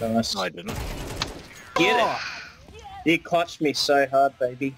No, I didn't. Get Oh, it. You clutched me so hard, baby.